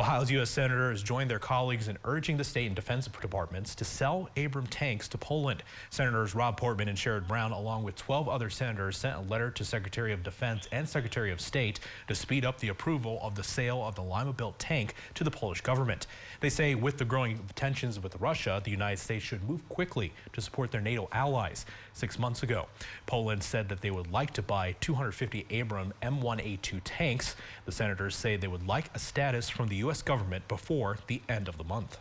Ohio's U.S. senators joined their colleagues in urging the state and defense departments to sell Abram tanks to Poland. Senators Rob Portman and Sherrod Brown, along with 12 other senators, sent a letter to Secretary of Defense and Secretary of State to speed up the approval of the sale of the Lima-built tank to the Polish government. They say with the growing tensions with Russia, the United States should move quickly to support their NATO allies. Six months ago, Poland said that they would like to buy 250 Abram M1A2 tanks. The senators say they would like a status from the U.S. government before the end of the month.